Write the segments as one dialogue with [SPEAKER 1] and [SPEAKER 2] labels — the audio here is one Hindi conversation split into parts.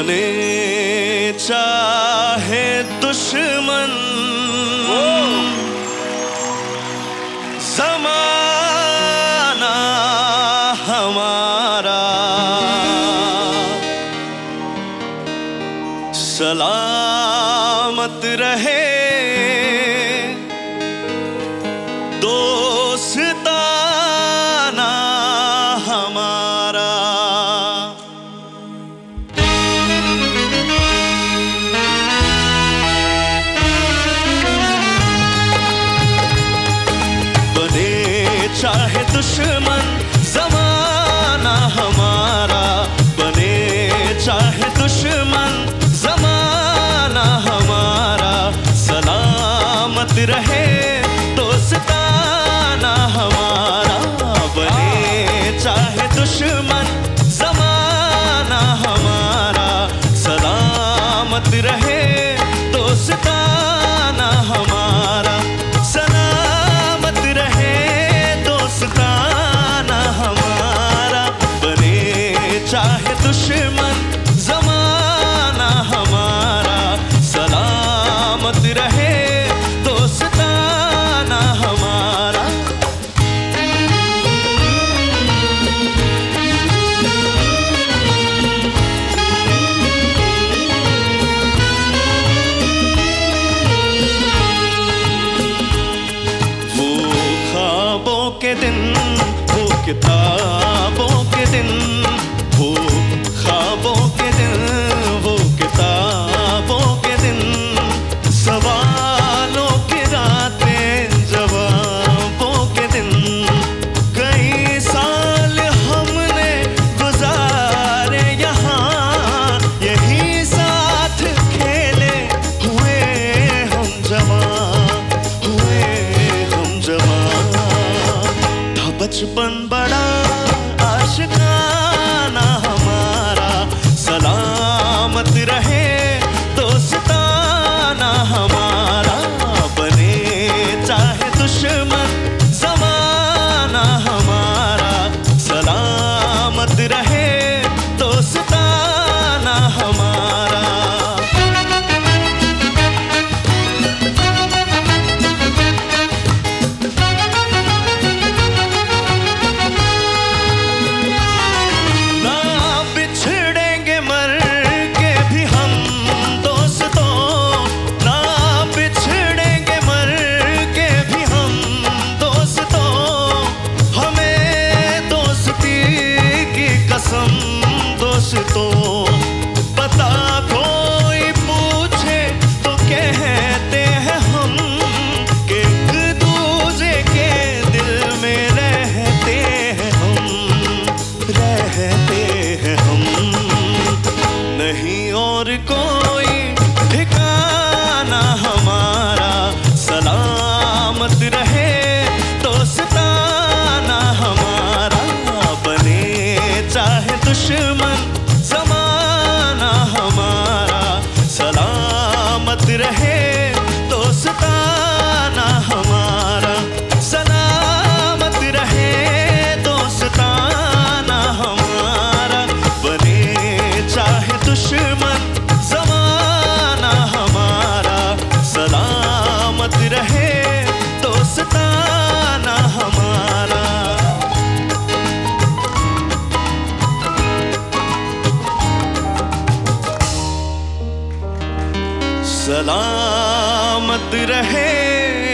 [SPEAKER 1] बने चाहे दुश्मन। जमाना हमारा। सलामत रहे दिन वो किताब सलामत रहे।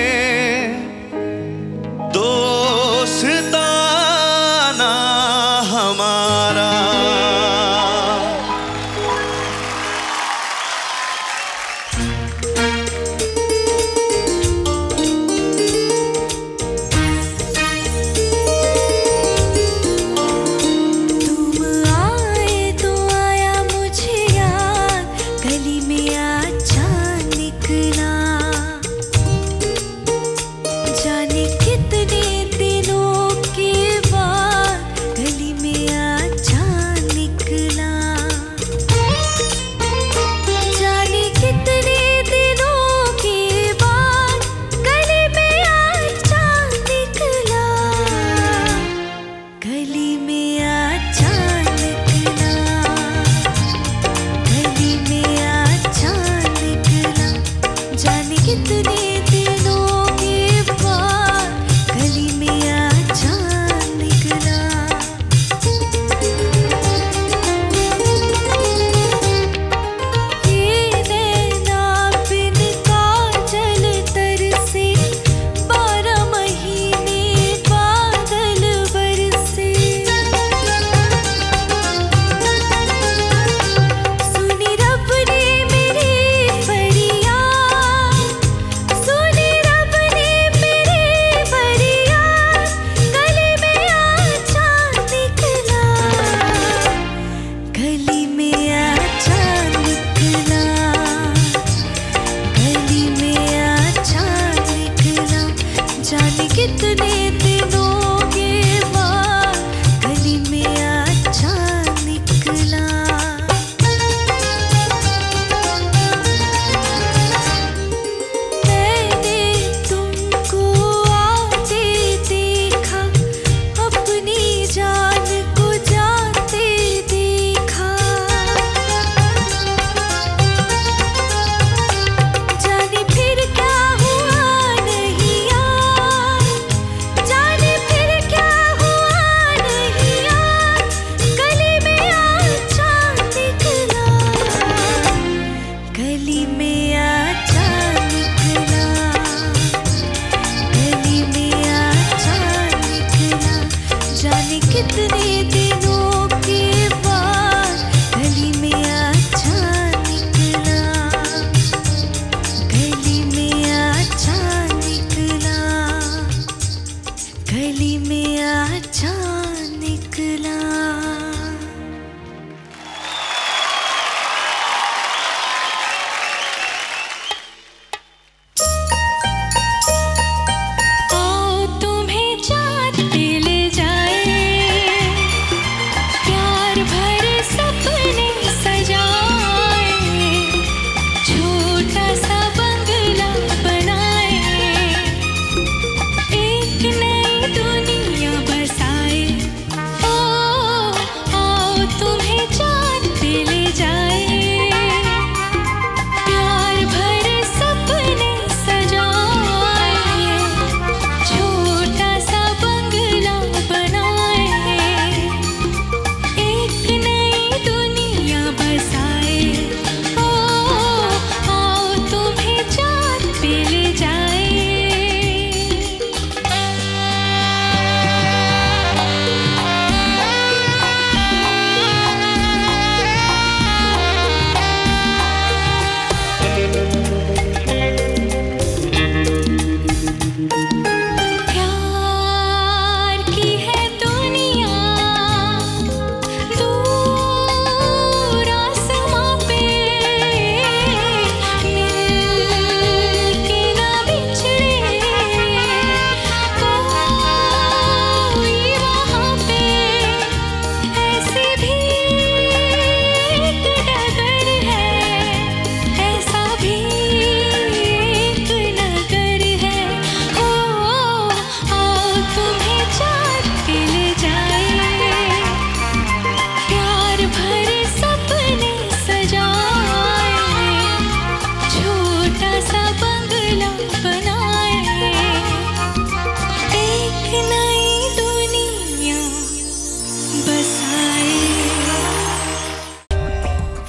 [SPEAKER 2] कितनी